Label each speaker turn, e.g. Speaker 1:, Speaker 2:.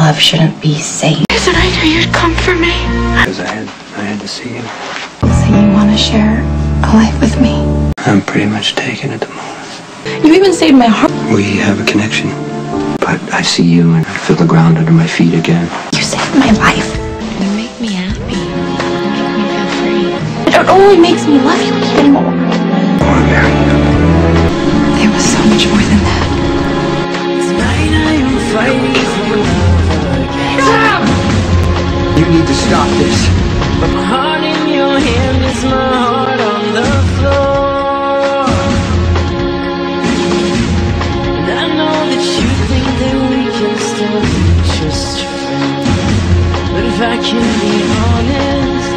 Speaker 1: love shouldn't be safe.
Speaker 2: Isn't I knew you'd come for me?
Speaker 3: Because I had, I had to see you.
Speaker 1: So you want to share a life with me?
Speaker 3: I'm pretty much taken at the moment.
Speaker 1: You even saved my heart.
Speaker 3: We have a connection. But I see you and I feel the ground under my feet again.
Speaker 1: You saved my life.
Speaker 2: You make me happy. You make me feel free.
Speaker 1: It only makes me love you even
Speaker 3: need to stop this.
Speaker 4: My heart in your hand is my heart on the floor. And I know that you think that we can still be just friends. But if I can be honest,